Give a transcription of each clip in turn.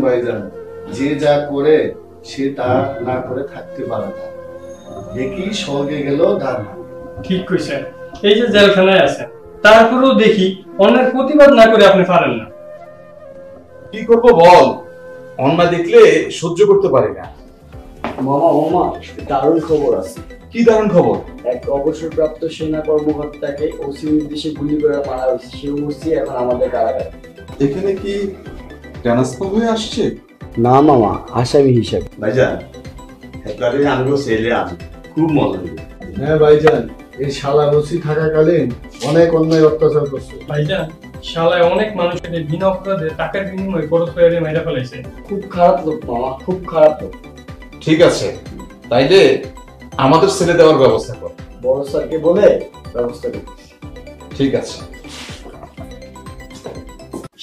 ভাইজান যে যা করে সে তা না করে থাকতে পারে না। দেখি স্বর্গে গেল ধার ঠিক কইছেন। এই যে জেলখানায় আছেন তারপরেও দেখি অন্যের প্রতিবাদ না করে আপনি পারেন না। কি করব বল? অন্যায় দেখলে সহ্য করতে পারি না। মামা মামা দারুণ খবর আছে। কি দারুণ খবর? এক অবসরপ্রাপ্ত সেনা কর্মকর্তাকে ওসি নির্দেশে গুলি করে মারা হয়েছে। সে ওসি এখন আমাদের কারাগারে। এখানে কি ট্রান্সফার হয়ে আসছে? না মামা আসামি হিসাবে। ভাইজান একবারে আমিও আমি খুব মজা হ্যাঁ ভাইজান এই শালা রসি থাকাকালীন অনেক অন্যায় অত্যাচার করছে। ভাইজান শালায় অনেক মানুষের বিনা অপরাধে টাকার বিনিময়ে বড় ফেয়ারে মেরে ফেলাইছে খুব খারাপ লোক মামা খুব খারাপ লোক। ঠিক আছে তাইলে আমাদের ছেলে দেওয়ার ব্যবস্থা কর। বড় স্যারকে বলে ব্যবস্থা করছি ঠিক আছে।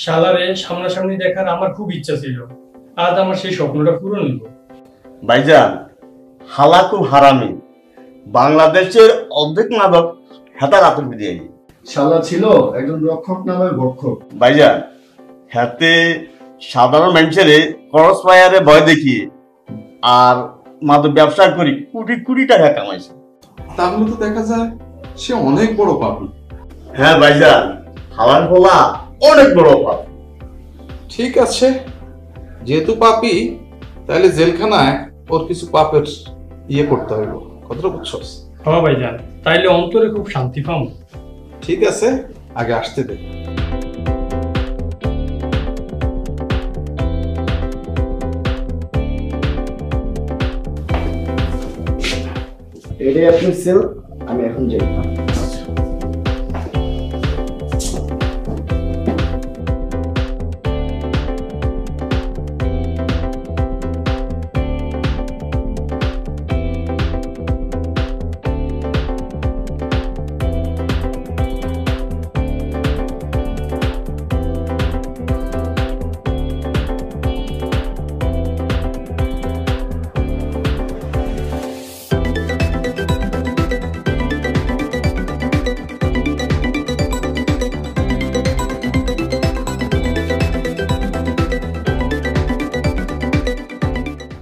শালারে সামনাসামনি দেখার আমার খুব ইচ্ছা ছিল। আজ আমার সেই স্বপ্নটা পূরণ হলো। ভাইজান হালা খুব হারামি। বাংলাদেশের অর্ধেক মাদক হেতার আতর দিয়ে শালা ছিল একজন রক্ষক নামের ভক্ষক? ভাইজান হাতে সাধারণ মানুষের ক্রস ফায়ারে ভয় দেখিয়ে আর মাদক ব্যবসা করি কোটি কোটি টাকা কামাইছে। তাহলে তো দেখা যায় সে অনেক বড় পাপি। হ্যাঁ ভাইজান হালার ফলা অনেক বড় পাপ ঠিক আছে যেহেতু পাপি তাহলে জেলখানায় ওর কিছু পাপের ইয়ে করতে হইব। কতটা বুঝছস? হ্যাঁ ভাইজান তাইলে অন্তরে খুব শান্তি পাম। ঠিক আছে আগে আসতে দে। এটাই আপনি সেল আমি এখন যাই।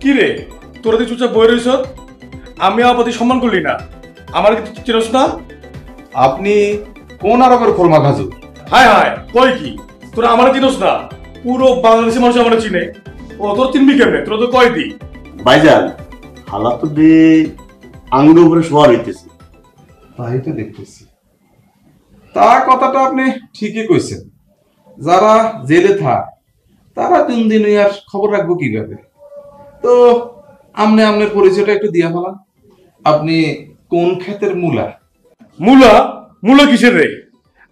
কি রে তোরা তুই চুপচাপ বই রইছ আমি আমার প্রতি সম্মান করলি না। আমার কি চিনস না? আপনি কোন আরবের খোলমা খাজু হায় হায় কই কি? তোরা আমার চিনস না? পুরো বাংলাদেশের মানুষ আমার চিনে। ও তোর চিনবি কেমনে? তোরা তো কয় দি? ভাইজান হালা তো দিয়ে আঙ্গুর উপরে শোয়া হইতেছে তাই তো দেখতেছি। তা কথাটা আপনি ঠিকই কইছেন। যারা জেলে থাক তারা দিন দিন আর খবর রাখব কীভাবে? তো আমনে আমনের পরিচয়টা একটু দিয়া ফেলান আপনি কোন ক্ষেতের মূলা? মূলা? মূলা কিসের রে?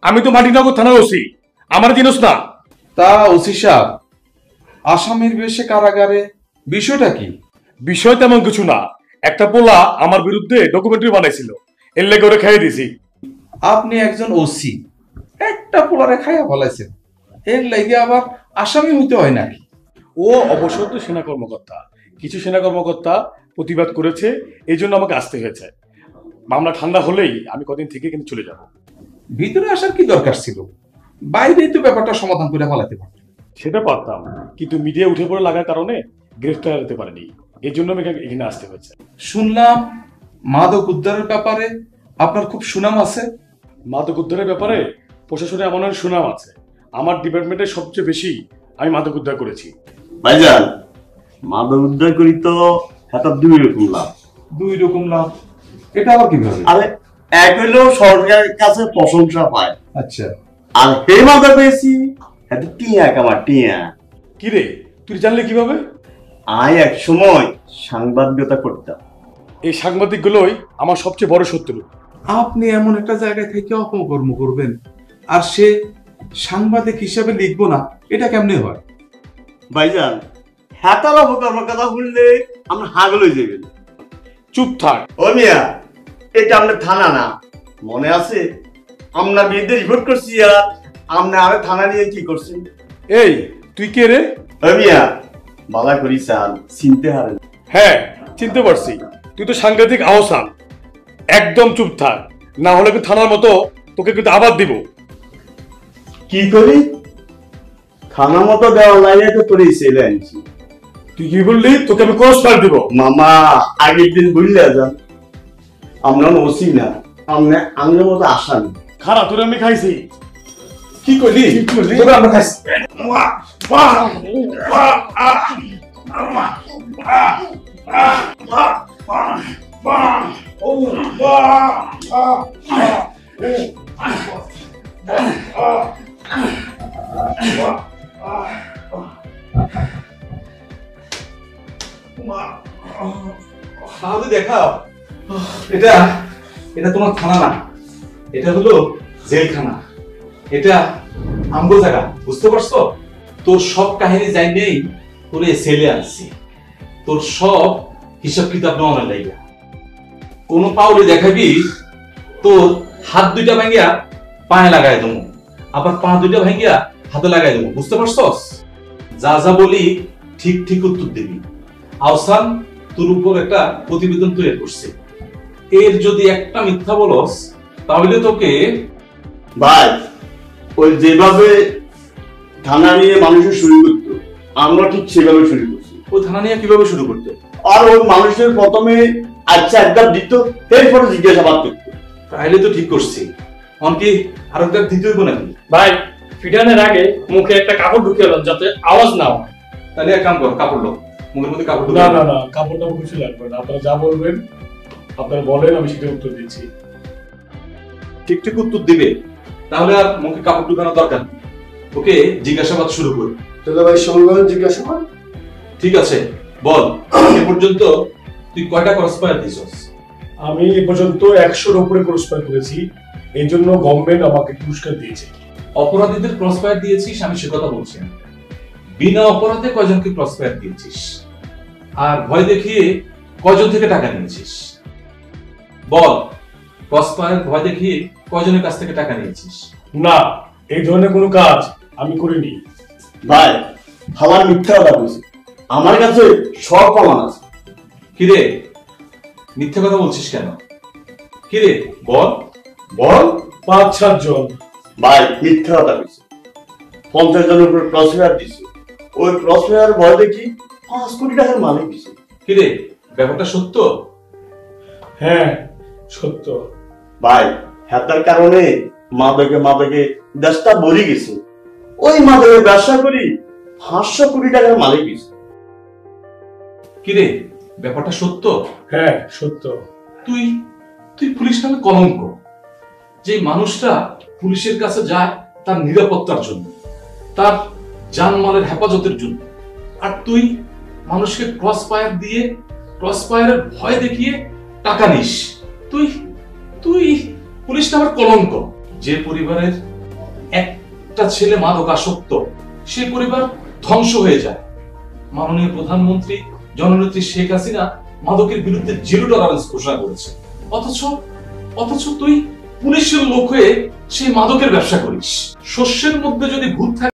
আমি তো মাটিনগর থানার ওসি। আমার চিনস না। তা ওসি সাহেব আসামির বেশে কারাগারে বিষয়টা কি? বিষয় তেমন কিছু না। একটা পোলা আমার বিরুদ্ধে ডকুমেন্টারি বানাইছিল। এর লেগে ওরে খাইয়ে দিছি। আপনি একজন ওসি একটা পোলারে খাইয়া ফলাইছেন। এর লাগে আবার আসামি হইতে হয় নাকি? ও অবসর তো সেনা কর্মকর্তা। কিছু সেনা কর্মকর্তা প্রতিবাদ করেছে এই জন্য আমাকে আসতে হয়েছে। মামলা ঠান্ডা হলেই আমি কদিন থেকে কিন্তু চলে যাব। ভিতরে আসার কি দরকার ছিল? বাইরে তো ব্যাপারটা সমাধান করে ফেলাতে পারত সেটা পারতাম কিন্তু মিডিয়া উঠে পড়ে লাগার কারণে গ্রেফতার হতে পারেনি। এই জন্য আমাকে এখানে আসতে হয়েছে। শুনলাম মাদক উদ্ধারের ব্যাপারে আপনার খুব সুনাম আছে। মাদক উদ্ধারের ব্যাপারে প্রশাসনে আমার সুনাম আছে। আমার ডিপার্টমেন্টে সবচেয়ে বেশি আমি মাদক উদ্ধার করেছি। ভাইজান মাদক উদ্ধার করি তো হেতার দুই রকম লাভ। দুই রকম লাভ। এটা আবার কীভাবে? আরে এক হইলেও সরকারের কাছে প্রশংসা পায়। আচ্ছা। আর হে মাদক পেয়েছি হাতে টিয়া কামার টিয়া। কি রে? তুই জানলে কীভাবে? আয় এক সময় সাংবাদিকতা করতাম এই সাংবাদিকগুলোই আমার সবচেয়ে বড় শত্রু। আপনি এমন একটা জায়গায় থেকে অপকর্ম করবেন আর সে সাংবাদিক হিসাবে লিখব না এটা কেমনে হয়? ভাইজান হেতার অপকর্মের কথা শুনলে আমরা হাগল হয়ে যাবেন চুপ থাক। ও মিয়া এটা আপনার থানা না? মনে আছে? আমরা বিরুদ্ধে রিপোর্ট করছি আর আপনি আরে থানা নিয়ে কি করছেন? এই তুই কে রে? ও মিয়া বালা করি চাল চিনতে হারেন। হ্যাঁ চিনতে পারছি। তুই তো সাংঘাতিক আহসান। একদম চুপ থাক। না হলে কিন্তু থানার মতো তোকে কিন্তু আবার দিব। কি করি? খানা মতো দেওয়া লাইনে তো এই আনছি। তুই কি বললি তোকে আমি ক্রস ফায়ার দিব মামা আগের দিন বুঝলে যান আমরা ওসি না আমরা আঙ্গের মতো আসান খারাপ তোর আমি খাইছি কি করলি কি করলি? তোকে আমরা খাইছি তাহলে দেখাও। এটা এটা তোমার থানা না। এটা হলো জেলখানা। এটা জায়গা, বুঝতে পারছ? তোর সব কাহিনী যাই নেই সেলে আনছি। তোর সব হিসাব কিতাব নেওয়ার কোন পাউলি দেখাবি, তোর হাত দুইটা ভাঙ্গিয়া পায়ে লাগাই দেবো। আবার পা দুইটা ভাঙ্গিয়া হাতে লাগাই দেবো। বুঝতে পারছস? যা যা বলি ঠিক ঠিক উত্তর দিবি। আওসান তোর উপর একটা প্রতিবেদন তৈরি করছে। এর যদি একটা মিথ্যা বলস তাহলে তোকে ভাই ওই যেভাবে থানা নিয়ে মানুষের শুরু করতো আমরা ঠিক সেভাবে শুরু করছি। ওই থানা নিয়ে কীভাবে শুরু করতে? আর ওই মানুষের প্রথমে আচ্ছা একদম দিত এরপরে জিজ্ঞাসাবাদ করতো। তাহলে তো ঠিক করছি। অনকি আর একটা দিতে হইব নাকি? ভাই ফিটানের আগে মুখে একটা কাপড় ঢুকিয়ে যাতে আওয়াজ না হয়। তাহলে এক কাম কর কাপড় লো। মুখের মধ্যে কাপড় না না না কাপড় টাপড় কিছু লাগবে না। আপনারা যা বলবেন আপনারা বলেন আমি সেটা উত্তর দিচ্ছি। ঠিক ঠিক উত্তর দিবে। তাহলে আর মুখে কাপড় ঢুকানোর দরকার ওকে জিজ্ঞাসাবাদ শুরু করি। তাহলে ভাই সংগ্রহ জিজ্ঞাসা কর ঠিক আছে বল। এ পর্যন্ত তুই কয়টা ক্রস ফায়ার দিছস? আমি এ পর্যন্ত একশোর উপরে পুরস্কার করেছি। এই জন্য গভর্নমেন্ট আমাকে পুরস্কার দিয়েছে। অপরাধীদের ক্রস ফায়ার দিয়েছিস আমি সে কথা বলছি না। বিনা অপরাধে কয়জনকে ক্রস ফায়ার দিয়েছিস আর ভয় দেখিয়ে কয়জন থেকে টাকা নিয়েছিস? বল ক্রস ফায়ার ভয় দেখিয়ে কয়জনের কাছ থেকে টাকা নিয়েছিস? না এই ধরনের কোনো কাজ আমি করিনি। ভাই আমার মিথ্যা কথা বলছি। আমার কাছে সব প্রমাণ আছে। কিরে মিথ্যে কথা বলছিস কেন? কিরে বল বল। পাঁচ সাতজন ভাই মিথ্যা কথা বলছি। পঞ্চাশ জনের উপরে ক্রস ফেয়ার দিছে। ওই ক্রস ফেয়ার ভয় দেখি পাঁচ কোটি টাকার মালিক দিছে কিরে ব্যাপারটা সত্য? হ্যাঁ সত্য। ভাই হ্যাতার কারণে মাদকে মাদকে দেশটা ভরে গেছে। ওই মাদকে ব্যবসা করি পাঁচশো কোটি টাকার মালিক দিছে কিরে ব্যাপারটা সত্য? হ্যাঁ সত্য। তুই তুই পুলিশ নামে কলঙ্ক। যে মানুষটা পুলিশের কাছে যায় তার নিরাপত্তার জন্য। তার জানমালের হেফাজতের জন্য। আর তুই মানুষকে ক্রস ফায়ার দিয়ে ক্রস ফায়ারের ভয় দেখিয়ে টাকা নিস। তুই তুই পুলিশ নামের কলঙ্ক। যে পরিবারের একটা ছেলে মাদক আসক্ত সেই পরিবার ধ্বংস হয়ে যায়। মাননীয় প্রধানমন্ত্রী জননেত্রী শেখ হাসিনা মাদকের বিরুদ্ধে জিরো টলারেন্স ঘোষণা করেছে। অথচ অথচ তুই পুলিশের লোক হয়ে সেই মাদকের ব্যবসা করিস। শস্যের মধ্যে যদি ভূত থাকে